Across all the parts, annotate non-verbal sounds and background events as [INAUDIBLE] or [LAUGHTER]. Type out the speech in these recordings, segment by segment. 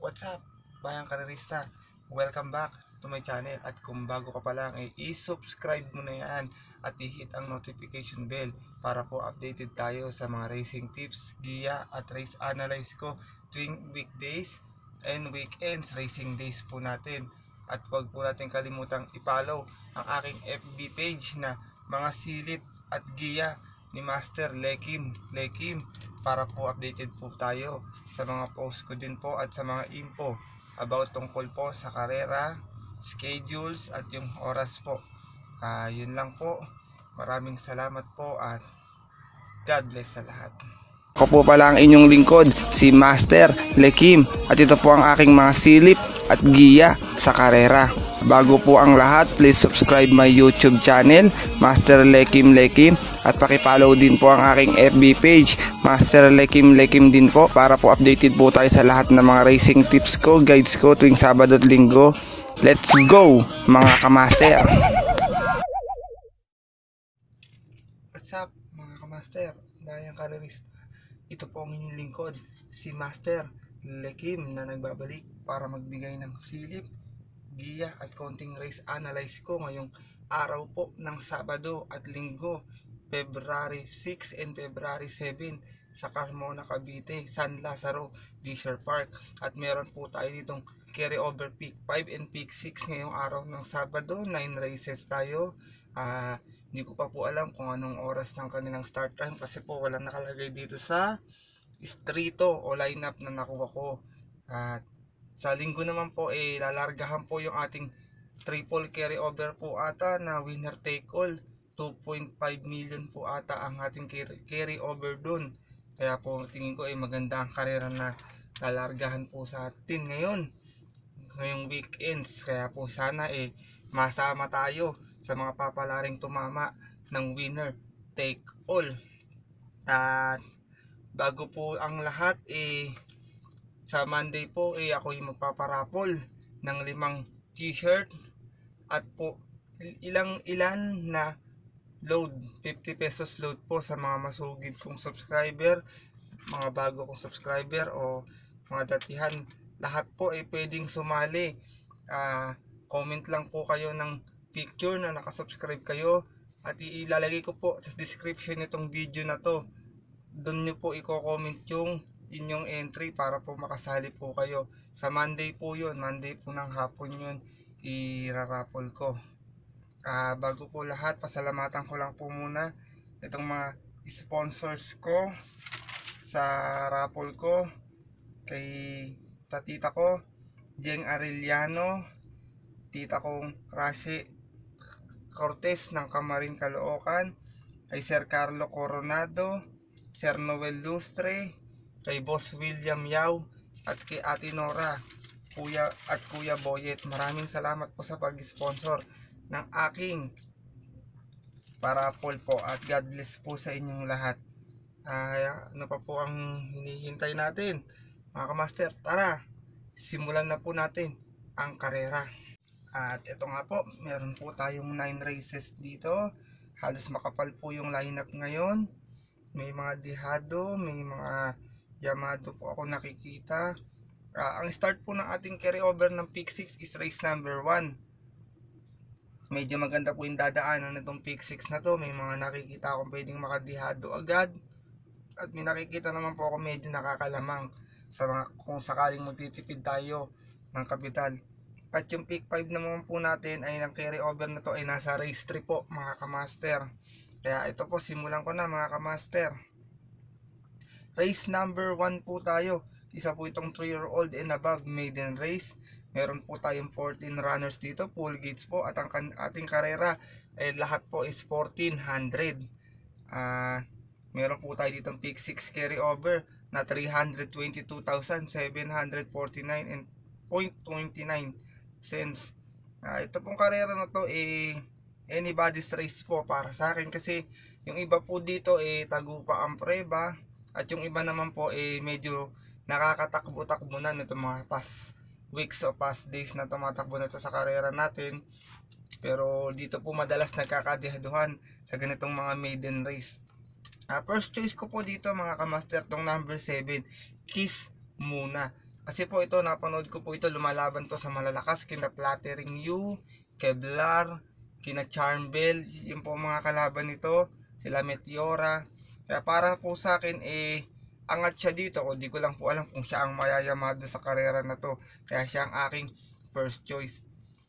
What's up, bayang karerista? Welcome back to my channel at kung bago ka pa lang, eh, i-subscribe mo na yan at i-hit ang notification bell para po updated tayo sa mga racing tips, giya at race analyze ko tuwing weekdays and weekends racing days po natin. At huwag po natin kalimutang i-follow ang aking FB page na mga silip at giya ni Master Lekim Lekim para po updated po tayo sa mga post ko din po at sa mga info about tungkol po sa karera, schedules at yung oras po. Ah, yun lang po. Maraming salamat po at God bless sa lahat. Ako po pala ang inyong lingkod, si Master Lekim at ito po ang aking mga silip at giya sa karera. Bago po ang lahat, please subscribe my YouTube channel, Master Lekim Lekim at pakipollow din po ang aking FB page, Master Lekim Lekim din po para po updated po tayo sa lahat ng mga racing tips ko, guides ko tuwing Sabado at Linggo. Let's go mga kamaster! What's up mga kamaster, bayang karerista? Ito po ang inyong lingkod, si Master Lekim na nagbabalik para magbigay ng silip, giya at konting race analyze ko ngayong araw po ng Sabado at Linggo, February 6 and February 7 sa Carmona, Cavite, San Lazaro, Leisure Park. At meron po tayo ditong carry over peak 5 and peak 6 ngayong araw ng Sabado, 9 races tayo. Ah, hindi ko pa po alam kung anong oras ng kanilang start time kasi po walang nakalagay dito sa streeto o lineup na nakuha ko. At sa linggo naman po eh lalargahan po yung ating triple carry over po ata na winner take all. 2.5 million po ata ang ating carry, carry over dun. Kaya po tingin ko ay maganda ang karera na lalargahan po sa atin ngayon. Ngayong weekends. Kaya po sana eh masama tayo sa mga papalaring tumama ng winner take all. At bago po ang lahat eh sa Monday po eh ako yung magpaparapol ng limang t-shirt at po ilang ilan na load 50 pesos load po sa mga masugid kong subscriber mga bago kong subscriber o mga datihan lahat po ay pwedeng sumali Ah, comment lang po kayo ng picture na nakasubscribe kayo at ilalagay ko po sa description nitong video na to. Doon nyo po i-comment yung inyong entry para po makasali po kayo. Sa Monday po yun Monday po ng hapon yun irarapol ko. Ah, bago po lahat pasalamatan ko lang po muna itong mga sponsors ko sa raffle ko. Kay tatita ko Jeng Arellano tita kong Rashi Cortez ng Camarin Caloocan kay Sir Carlo Coronado Sir Noel Lustre kay Boss William Yao at kay Ate Nora Kuya at Kuya Boyet. Maraming salamat po sa pag-sponsor ng aking parapol po at God bless po sa inyong lahat. Ah, ano pa po ang hinihintay natin? Mga kamaster tara simulan na po natin ang karera at ito nga po meron po tayong 9 races dito. Halos makapal po yung lineup ngayon. May mga dihado may mga yamado po ako nakikita. Ah, ang start po ng ating carryover ng pick 6 is race number 1 medyo maganda po yung dadaanan nitong pick 6 na to. May mga nakikita akong pwedeng makadihado agad. At may nakikita naman po ako medyo nakakalamang sa mga kung sakaling magtitipid tayo ng kapital at yung pick 5 naman po natin ay ng carry over na to ay nasa race 3 po mga kamaster. Kaya ito po simulan ko na mga kamaster. Race number 1 po tayo. Isa po itong 3 year old and above maiden race. Meron po tayong 14 runners dito full gates po. At ang ating karera ay lahat po is 1400 ah meron po tayo ditong pick 6 carry over na 322,749 and 0.29 cents. Ah, ito pong karera na to eh anybody's race po para sa akin. Kasi yung iba po dito eh tagupa ang preba. At yung iba naman po eh medyo nakakatakbo-takbo na nito mga past weeks o past days na tumatakbo na to sa karera natin. Pero dito po madalas nagkakadihaduhan sa ganitong mga maiden race. Ah, first choice ko po dito mga kamaster tong number 7 kiss muna Kasi po ito, napanood ko po ito, lumalaban to sa malalakas, kina Flattering You, Kevlar, kina Charmbel, yung po mga kalaban nito, sila Meteora. Kaya para po sa akin, eh, angat siya dito, o di ko lang po alam kung siya ang mayayamado sa karera na to. Kaya siya ang aking first choice.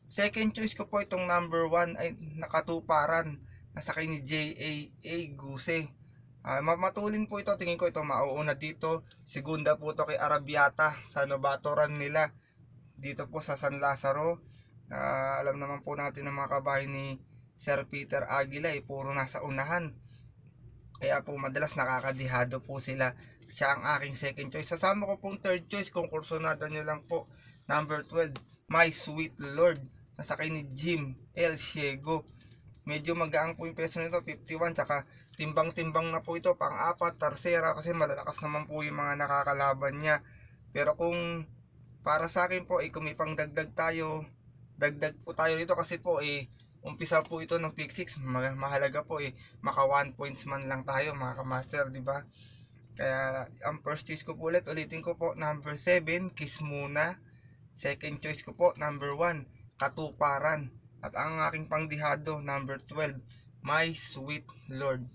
Second choice ko po itong number 1 ay nakatuparan. Nasa kay ni J.A.A. Guse. Ah, mamatulin po ito, tingin ko ito mauuna dito. Segunda po ito kay Arabiata sa Novato run nila. Dito po sa San Lazaro. Ah, alam naman po natin ng mga kabahay ni Sir Peter Aguila eh, puro nasa unahan. Kaya po madalas nakakadihado po sila. Siya ang aking second choice. Sasama ko pong third choice kung kursunada nyo lang po. Number 12, My Sweet Lord. Nasakay ni Jim L. Shiego. Medyo magaang po yung peso nito, 51. Tsaka timbang-timbang na po ito, pang-apat, tarsera. Kasi malalakas naman po yung mga nakakalaban niya. Pero kung para sa akin po, eh, kung may pangdagdag tayo, dagdag po tayo dito kasi po eh umpisa po ito ng pick 6 ma- mahalaga po eh maka 1 points man lang tayo mga kamaster di ba kaya ang first choice ko po ulit ulitin ko po number 7 kiss muna second choice ko po number 1 katuparan at ang aking pangdihado number 12 my sweet lord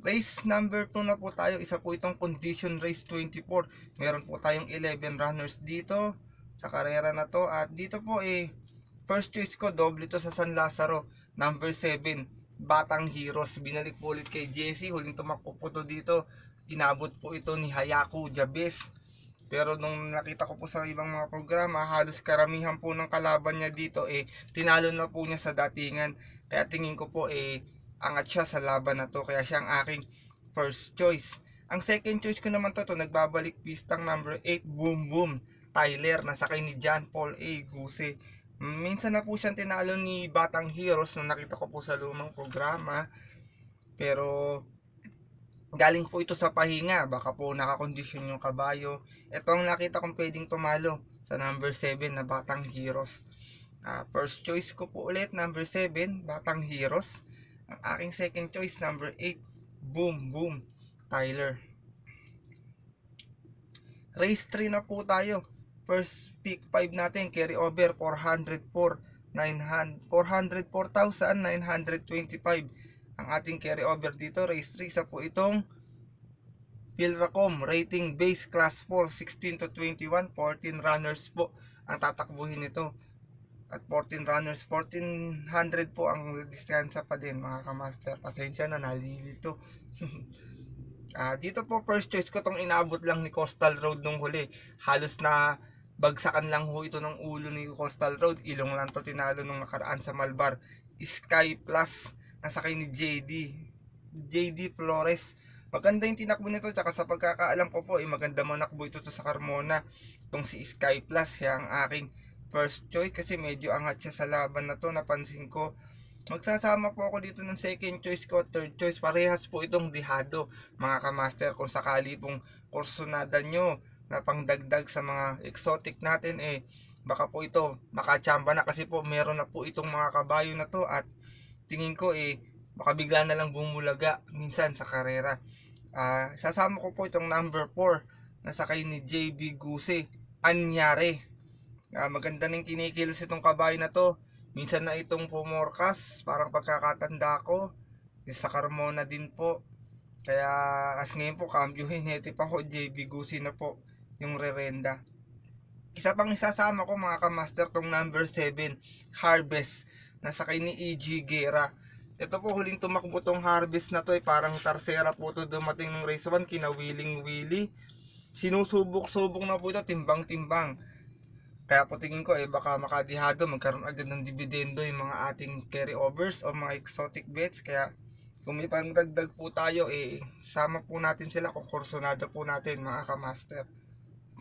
Race number 2 na po tayo. Isa po itong condition race 24. Meron po tayong 11 runners dito sa karera na to. At dito po eh, first choice ko, doble to sa San Lazaro. Number 7, Batang Heroes. Binalik po ulit kay Jesse. Huling tumakbo po to dito. Inabot po ito ni Hayaku Jabez. Pero nung nakita ko po sa ibang mga programa, halos karamihan po ng kalaban niya dito eh, tinalo na po niya sa datingan. Kaya tingin ko po eh, angat siya sa laban na to. Kaya siya ang aking first choice. Ang second choice ko naman to, to nagbabalik pistang number 8, Boom Boom. Tyler, nasakay ni John Paul A. Guse. Minsan na po siyang tinalo ni Batang Heroes nung nakita ko po sa lumang programa. Pero galing po ito sa pahinga. Baka po nakakondisyon yung kabayo. Ito ang nakita kong pwedeng tumalo sa number 7 na Batang Heroes. Ah, first choice ko po ulit, number 7, Batang Heroes. Ang aking second choice, number 8, Boom Boom, Tyler. Race 3 na po tayo. First pick 5 natin, carry over 404, 900, 404,925. Ang ating carry over dito, race 3, isa po itong Pilracom rating base class 4, 16 to 21, 14 runners po ang tatakbuhin nito at 14 runners 1400 po ang distansya pa din mga kamaster. Pasensya na nalilito. [LAUGHS] Ah, dito po first choice ko tong inabot lang ni Coastal Road nung huli. Halos na bagsakan lang ho ito ng ulo ni Coastal Road. Ilong lang to tinalo nung nakaraan sa Malbar. Sky Plus nasakay ni JD JD Flores. Maganda yung tinakbo nito tsaka sa pagkakaalam ko po eh, maganda manakbo ito sa Carmona. Itong si Sky Plus ang aking first choice kasi medyo angat siya sa laban na to napansin ko. Magsasama po ako dito ng second choice ko third choice. Parehas po itong dihado mga kamaster kung sakali pong kursunada nyo na pangdagdag sa mga exotic natin eh baka po ito makachamba na kasi po meron na po itong mga kabayo na to at tingin ko eh baka bigla na lang bumulaga minsan sa karera. Ah, sasama ko po itong number 4 na sakay ni JB Guse Anyare Ah, maganda ning kinikilos itong kabayo na to. Minsan na itong pumorkas, parang pagkakatanda ko. Sa Carmona din po. Kaya as ngayon po, cambio hinete pa ko, JB Gusi na po yung rerenda. Isa pang isasama ko mga kamaster tong number 7, Harvest. Nasakay ni E.G. Gera. Ito po huling tumakbo tong Harvest na to eh, parang tarsera po to dumating ng race 1, kina Willing. Sinusubok-subok na po ito, timbang-timbang. Kaya po tingin ko eh baka makadihado magkaroon agad ng dividendo yung mga ating carryovers o mga exotic bets kaya kung may pangdagdag po tayo eh sama po natin sila kung kursunada po natin mga kamaster.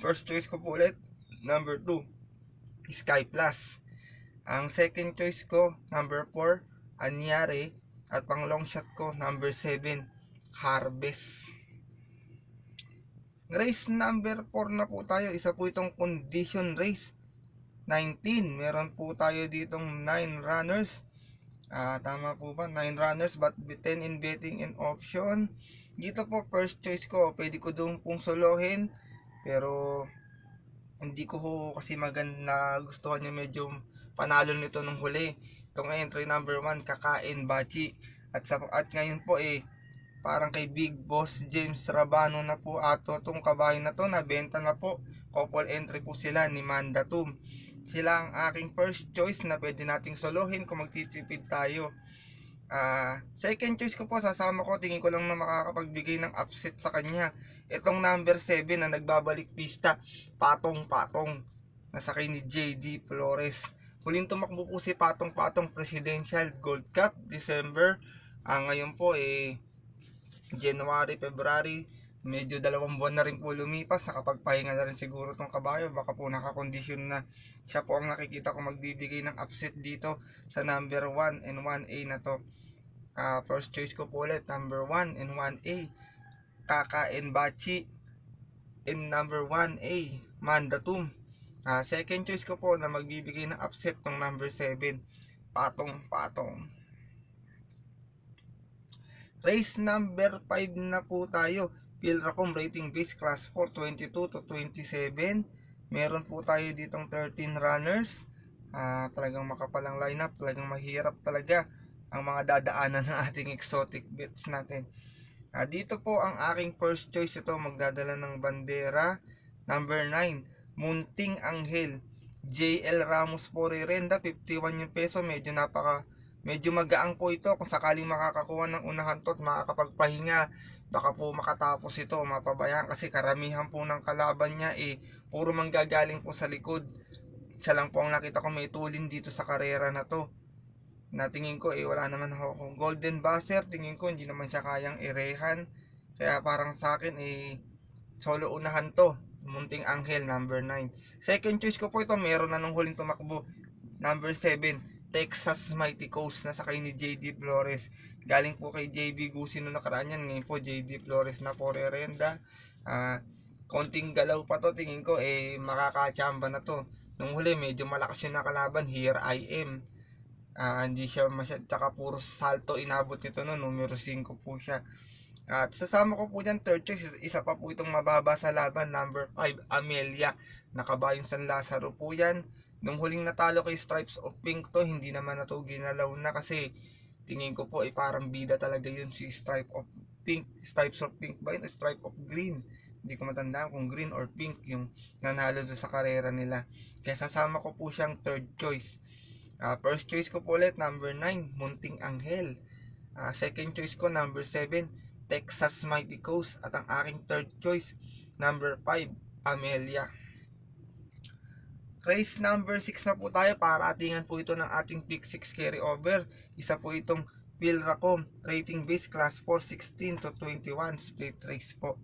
First choice ko po ulit number 2 Sky Plus. Ang second choice ko number 4 Anyari at pang long shot ko number 7 Harvest. Race number 4 na po tayo. Isa po itong condition race. 19. Meron po tayo ditong 9 runners. Ah, tama po ba? 9 runners but 10 in betting and option. Dito po first choice ko. Pwede ko doon pong solohin. Pero hindi ko ho kasi maganda gustuhan yung medyo panalo nito nung huli. Itong entry number 1, Kakain Bachi. At, sa, at ngayon po eh, parang kay Big Boss James Rabano na po ato itong kabayo na to, nabenta na po. Couple entry po sila ni Manda Tum. Sila ang aking first choice na pwede nating solohin kung magtitipid tayo. Ah, second choice ko po, sasama ko, tingin ko lang na makakapagbigay ng upset sa kanya. Itong number 7 na nagbabalik pista, patong-patong. Nasakay ni JD Flores. Huling tumakbo po si Patong Patong Presidential Gold Cup, December. Ah, ngayon po eh, January, February, medyo dalawang buwan na rin po lumipas, nakapagpahinga na rin siguro tong kabayo, baka po nakakondisyon na siya po ang nakikita ko magbibigay ng upset dito sa number 1 and 1A na to. Ah, first choice ko po ulit, number 1 and 1A, Kaka and Bachi, and number 1A, Mandatum. Ah, second choice ko po na magbibigay ng upset tong number 7, Patong Patong. Race number 5 na po tayo. Pilracom rating base class 4, 22 to 27. Meron po tayo ditong 13 runners. Ah, talagang makapalang lineup, talagang mahirap talaga ang mga dadaanan ng ating exotic bets natin. Ah, dito po ang aking first choice ito magdadala ng bandera number 9, Munting Anghel. JL Ramos po rerenda 51 yung peso, medyo napaka medyo magaang po ito kung sakaling makakakuha ng unahan to at makakapagpahinga. Baka po makatapos ito mapabayaan kasi karamihan po ng kalaban niya eh puro manggagaling po sa likod. Siya lang po ang nakita ko may tulin dito sa karera na to. Na tingin ko eh wala naman ako golden buzzer. Tingin ko hindi naman siya kayang irehan. Kaya parang sa akin eh solo unahan to. Munting anghel number 9 second choice ko po ito meron na nung huling tumakbo. Number 7 Texas Mighty Coast na sakay ni JD Flores. Galing po kay JB Gusi no nakaraan yan. Ngayon po JD Flores na po rerenda. Ah, konting galaw pa to tingin ko eh makakachamba na to. Nung huli medyo malakas yung nakalaban. Here I am. Ah, hindi siya masyad. Tsaka puro salto inabot nito no. Numero 5 po siya. At sasama ko po dyan third choice. Isa pa po itong mababa sa laban. Number 5 Amelia. Nakabayong San Lazaro po yan. Nung huling natalo kay Stripes of Pink to, hindi naman na to ginalaw na kasi tingin ko po ay parang bida talaga yun si Stripe of Pink. Stripes of Pink ba yun? Stripe of Green. Hindi ko matandaan kung green or pink yung nanalo sa karera nila. Kaya sasama ko po siyang third choice. Ah, first choice ko po ulit, number 9, Munting Anghel. Ah, second choice ko, number 7, Texas Mighty Coast. At ang aking third choice, number 5, Amelia. Race number 6 na po tayo para atingan po ito ng ating pick 6 carry over. Isa po itong Pilracom rating base class 416 to 21 split race po.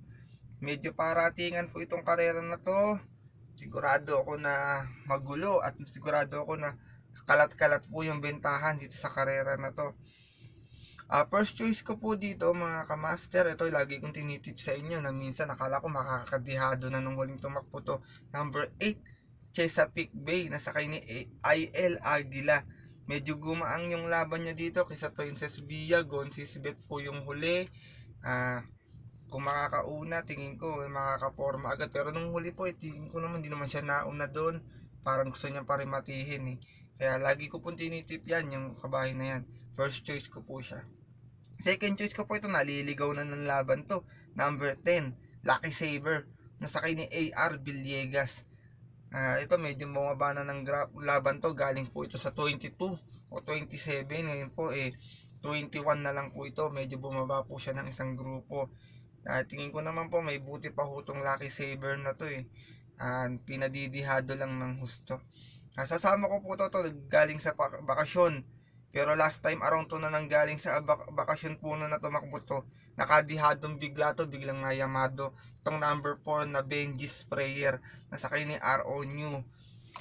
Medyo para atingan po itong karera na to. Sigurado ako na magulo at sigurado ako na kalat-kalat po yung bentahan dito sa karera na to. Uh, first choice ko po dito mga kamaster, ito lagi kong tinitip sa inyo na minsan nakala ko makakadihado na nung huling tumakbo to. Number 8, Chesapeake Bay na sakay ni IL Aguila. Medyo gumaang yung laban niya dito kaysa Princess Villa, Gonsis Bet po yung huli. Ah, kung makakauna, tingin ko eh, makakaporma agad. Pero nung huli po, eh, tingin ko naman, hindi naman siya nauna doon. Parang gusto niya pa matihin eh. Kaya lagi ko pong tinitip yan, yung kabahay na yan. First choice ko po siya. Second choice ko po ito, naliligaw na ng laban to. Number 10, Lucky Saver. Nasakay ni AR Villegas. Uh, ito medyo bumaba na ng gra- laban to. Galing po ito sa 22 o 27. Ngayon po eh 21 na lang po ito. Medyo bumaba po siya ng isang grupo. Uh, tingin ko naman po may buti pa hutong Lucky Saver na to eh. Uh, pinadidihado lang ng husto. Uh, sasama ko po to, to galing sa bakasyon. Pero last time around to na nang galing sa bak- bakasyon po na tumakbo to. Nakadihadong bigla to, biglang nayamado. Itong number 4 na Benji Sprayer na sakay ni RO New.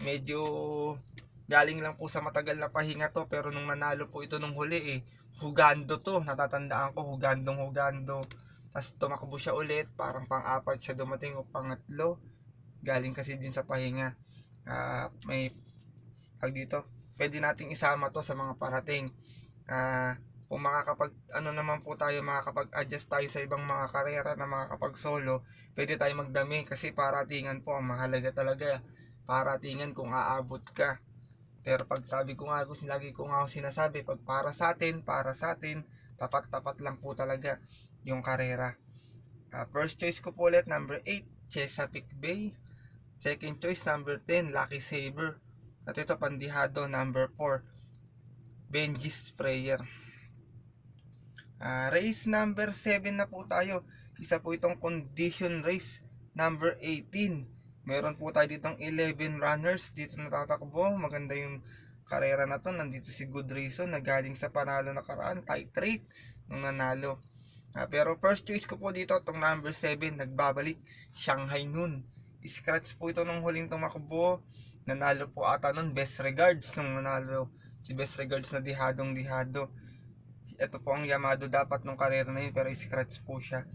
Medyo galing lang po sa matagal na pahinga to pero nung nanalo po ito nung huli eh hugando to. Natatandaan ko hugandong hugando. Tapos tumakbo siya ulit parang pang-apat siya dumating o pangatlo. Galing kasi din sa pahinga. Uh, may pag dito pwede nating isama to sa mga parating. Uh, kung makakapag ano naman po tayo makakapag-adjust tayo sa ibang mga karera na makakapag solo pwede tayo magdami kasi paratingan po ang mahalaga talaga paratingan kung aabot ka. Pero pag sabi ko nga gusto lagi ko nga ako sinasabi pag para sa atin para sa atin tapat tapat lang po talaga yung karera. Ah, first choice ko po ulit number 8 Chesapeake Bay second choice number 10 Lucky Saver at ito pandihado number 4 Benji's Sprayer Ah, race number 7 na po tayo. Isa po itong condition race number 18. Meron po tayo ditong 11 runners dito natatakbo. Maganda yung karera na to. Nandito si Good Reason na galing sa panalo na karaan. Tight rate nung nanalo. Ah, pero first choice ko po dito itong number 7 nagbabalik Shanghai Noon. Scratch po ito nung huling tumakbo. Nanalo po ata nun best regards nung nanalo si best regards na dihadong dihado ito po ang Yamado dapat nung karera na yun pero scratch po siya.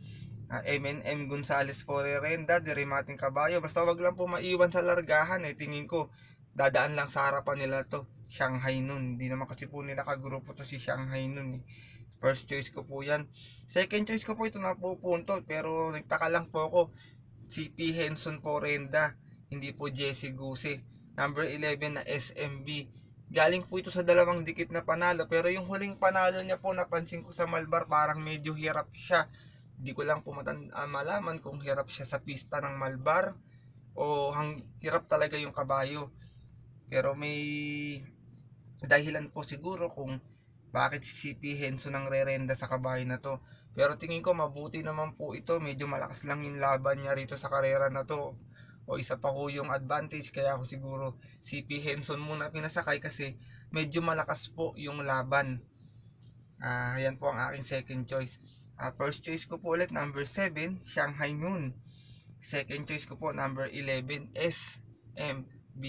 Uh, M&M Gonzales po rerenda dirimating kabayo. Basta wag lang po maiwan sa largahan eh. Tingin ko dadaan lang sa harapan nila to. Shanghai nun. Hindi naman kasi po nila kagrupo to si Shanghai nun eh. First choice ko po yan. Second choice ko po ito na pupunto pero nagtaka lang po ako. Si P. Henson po renda hindi po Jesse Guse. Number 11 na SMB Galing po ito sa dalawang dikit na panalo pero yung huling panalo niya po napansin ko sa Malbar parang medyo hirap siya. Hindi ko lang po ah, malaman kung hirap siya sa pista ng Malbar o hang hirap talaga yung kabayo. Pero may dahilan po siguro kung bakit si CP Henson ang rerenda sa kabayo na to. Pero tingin ko mabuti naman po ito. Medyo malakas lang yung laban niya rito sa karera na to o isa pa ko yung advantage kaya ako siguro CP Henson muna pinasakay kasi medyo malakas po yung laban uh, yan po ang aking second choice uh, first choice ko po ulit number 7 Shanghai Noon second choice ko po number 11 SMB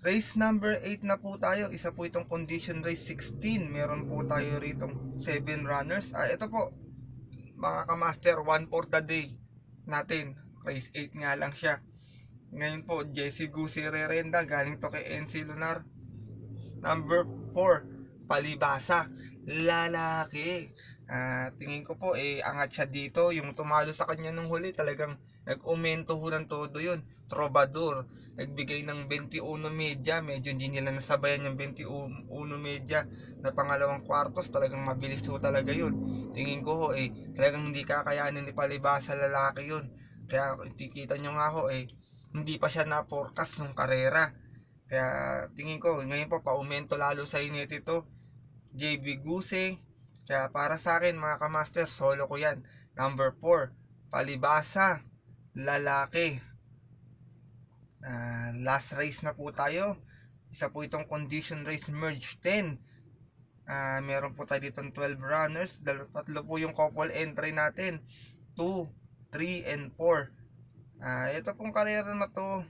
Race number 8 na po tayo. Isa po itong condition race 16. Meron po tayo rito 7 runners. Ah, ito po, mga kamaster, 1 for the day natin. Race 8 nga lang siya. Ngayon po, Jesse Gusi Rerenda, galing to kay NC Lunar. Number 4, Palibasa. Lalaki. Uh, tingin ko po, eh, angat siya dito. Yung tumalo sa kanya nung huli, talagang nag-umento ho ng todo yun. Trobador. Nagbigay ng 21 media. Medyo hindi nila nasabayan yung 21 media na pangalawang kwartos. Talagang mabilis ho talaga yun. Tingin ko ho, eh, talagang hindi kakayanin ni Palibasa lalaki yun. Kaya tikita nyo nga ho, eh, hindi pa siya na-forecast nung karera. Kaya tingin ko, ngayon po, paumento lalo sa init ito. JB Guse. Kaya para sa akin, mga kamaster, solo ko yan. Number 4, Palibasa lalaki. Uh, last race na po tayo. Isa po itong condition race merge 10. Uh, meron po tayo dito 12 runners. Dalo, tatlo po yung couple entry natin. 2, 3, and 4. Uh, ito pong karera na to.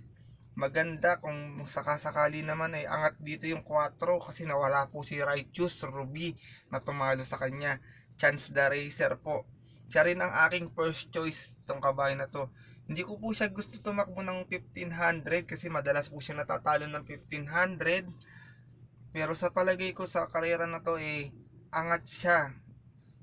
Maganda kung sakasakali naman ay angat dito yung 4 kasi nawala po si Righteous Ruby na tumalo sa kanya. Chance the Racer po. Siya rin ang aking first choice itong kabayo na to hindi ko po siya gusto tumakbo ng 1500 kasi madalas po siya natatalo ng 1500. Pero sa palagay ko sa karera na to eh, angat siya.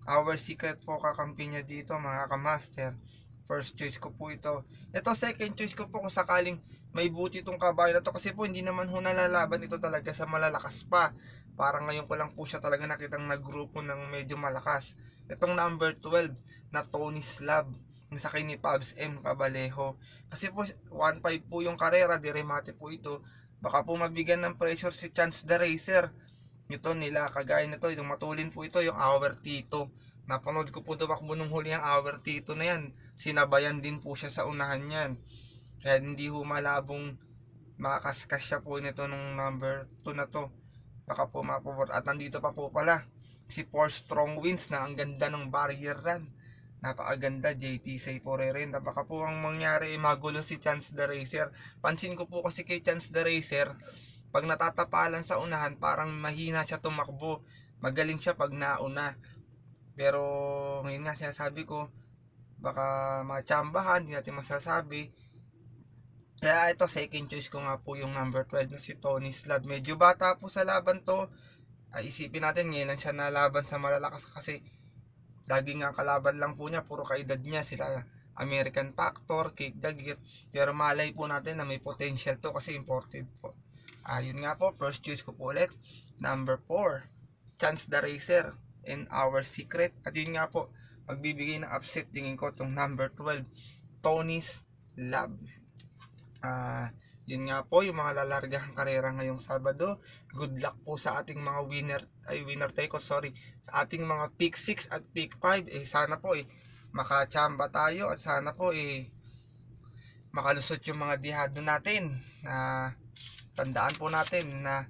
Our secret po kakampi niya dito mga kamaster. First choice ko po ito. Ito second choice ko po kung sakaling may buti itong kabayo na to kasi po hindi naman ho nalalaban ito talaga sa malalakas pa. Parang ngayon ko lang po siya talaga nakitang nagrupo ng medyo malakas. Itong number 12 na Tony Slab ng sakay ni Pabs M. Cabalejo. Kasi po 1.5 po yung karera, diremate po ito. Baka po mabigyan ng pressure si Chance the Racer. Ito nila, kagaya nito, yung matulin po ito, yung Hour Tito. Napanood ko po tumakbo nung huli ang Hour Tito na yan. Sinabayan din po siya sa unahan yan. Kaya hindi ho malabong makaskas siya po nito nung number 2 na to. Baka po mapupot. At nandito pa po pala si 4 Strong Winds na ang ganda ng barrier run napakaganda JT say rin. Baka po ang mangyari magulo si Chance the Racer. Pansin ko po kasi kay Chance the Racer pag natatapalan sa unahan parang mahina siya tumakbo. Magaling siya pag nauna. Pero ngayon nga sinasabi ko baka machambahan hindi natin masasabi. Kaya ito second choice ko nga po yung number 12 na si Tony Slab medyo bata po sa laban to. Ay isipin natin ngayon lang siya nalaban sa malalakas kasi lagi nga kalaban lang po niya, puro kaedad niya sila American Factor, Cake Dagit. Pero malay po natin na may potential to kasi imported po. Ayun nga po, first choice ko po ulit. Number 4, Chance the Racer and Our Secret. At yun nga po, magbibigay ng upset tingin ko tong number 12, Tony's Love. Ah, yun nga po yung mga lalargahang karera ngayong Sabado. Good luck po sa ating mga winner ay winner take ko, sorry. Sa ating mga pick 6 at pick 5 eh sana po eh makachamba tayo at sana po eh makalusot yung mga dihado natin na tandaan po natin na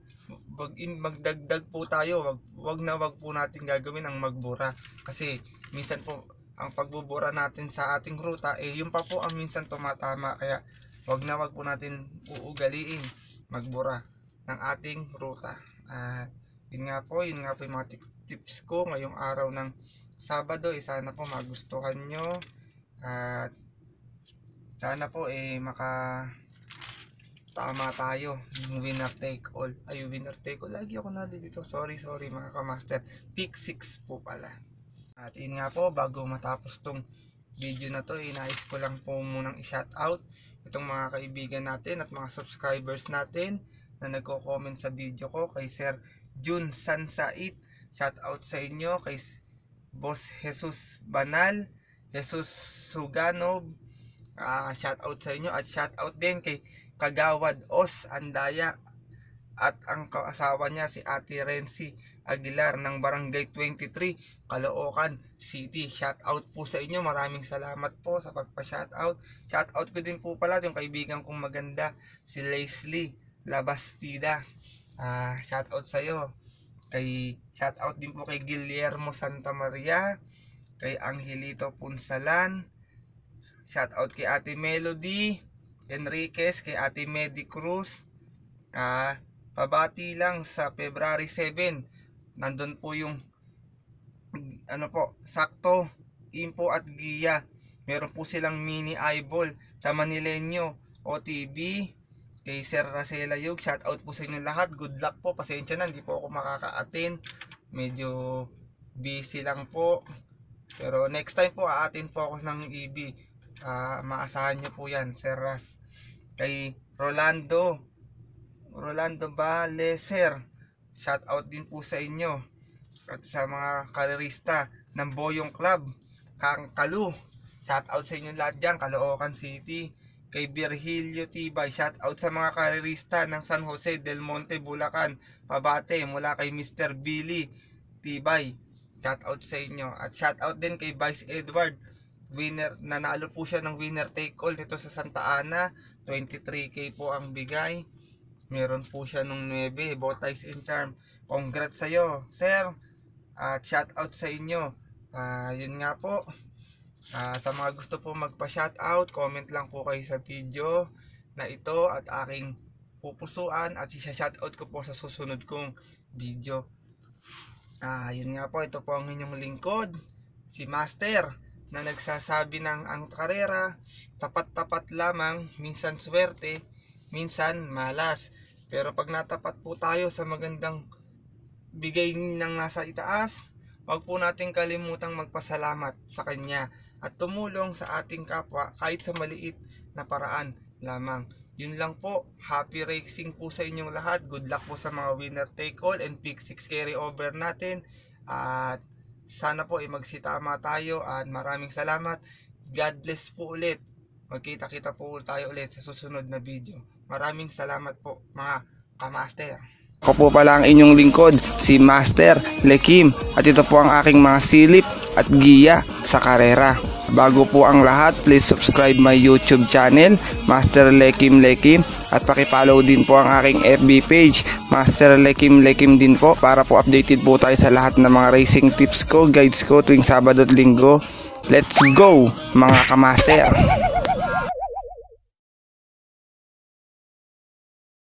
in magdagdag po tayo wag, wag na wag po natin gagawin ang magbura kasi minsan po ang pagbubura natin sa ating ruta eh yung pa po ang minsan tumatama kaya wag na wag po natin uugaliin magbura ng ating ruta. At yun nga po yun nga po yung mga tip- tips ko ngayong araw ng Sabado. Eh sana po magustuhan nyo. At sana po eh maka tama tayo. Winner take all. Ay winner take all. Lagi ako nalilito sorry sorry mga kamaster. Pick 6 po pala. At yun nga po bago matapos tong video na to inayos ko lang po munang i-shout out itong mga kaibigan natin at mga subscribers natin na nagko-comment sa video ko kay Sir Jun Sansait shout out sa inyo kay Boss Jesus Banal, Jesus Suganov, uh, shout out sa inyo at shout out din kay Kagawad Os Andaya at ang kasawa niya si Ate Renzi Aguilar ng Barangay 23, Caloocan City. Shout out po sa inyo. Maraming salamat po sa pagpa-shout out. Shout out ko din po pala yung kaibigan kong maganda si Leslie Labastida. Uh, shout out sa iyo kay shout out din po kay Guillermo Santa Maria kay Angelito Punsalan shout out kay Ate Melody Enriquez kay Ate Medi Cruz ah pabati lang sa February 7 nandun po yung ano po sakto info at giya meron po silang mini eyeball sa Manileño OTB kay Sir Racela Yug. Shout out po sa inyo lahat. Good luck po. Pasensya na, hindi po ako makaka-attend. Medyo busy lang po. Pero next time po, aatin focus ng EB. Uh, maasahan nyo po yan, Sir Ras. Kay Rolando. Rolando Baleser. Shout out din po sa inyo. At sa mga karerista ng Boyong Club. Kang Kalu. Shout out sa inyo lahat dyan. Caloocan City kay Virgilio Tibay. Shout out sa mga karerista ng San Jose del Monte, Bulacan. Pabate mula kay Mr. Billy Tibay. Shout out sa inyo. At shout out din kay Vice Edward. Winner, nanalo po siya ng winner take all dito sa Santa Ana. 23k po ang bigay. Meron po siya nung 9, Botais and Charm. Congrats sa iyo, sir. At shout out sa inyo. Uh, yun nga po. Uh, sa mga gusto po magpa-shoutout, comment lang po kayo sa video na ito at aking pupusuan at isa-shoutout ko po sa susunod kong video. Ah, uh, yun nga po, ito po ang inyong lingkod, si Master na nagsasabi ng ang karera, tapat-tapat lamang, minsan swerte, minsan malas. Pero pag natapat po tayo sa magandang bigay ng nasa itaas, wag po nating kalimutang magpasalamat sa Kanya at tumulong sa ating kapwa kahit sa maliit na paraan lamang. Yun lang po. Happy racing po sa inyong lahat. Good luck po sa mga winner take all and pick 6 carry over natin. At sana po ay magsitama tayo at maraming salamat. God bless po ulit. Magkita-kita po tayo ulit sa susunod na video. Maraming salamat po mga kamaster. Ako po pala ang inyong lingkod, si Master Lekim. At ito po ang aking mga silip at giya sa karera. Bago po ang lahat, please subscribe my YouTube channel, Master Lekim Lekim. At pakipollow din po ang aking FB page, Master Lekim Lekim din po para po updated po tayo sa lahat ng mga racing tips ko, guides ko tuwing Sabado at Linggo. Let's go mga kamaster!